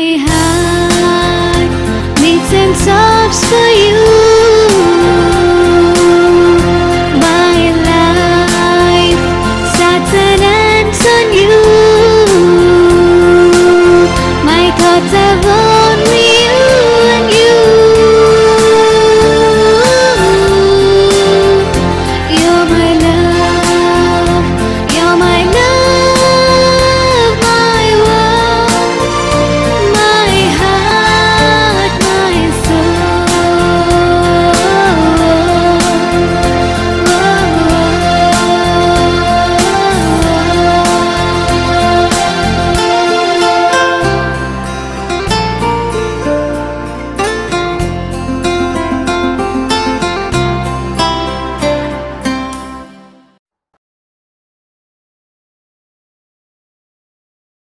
My heart beats and sobs for you.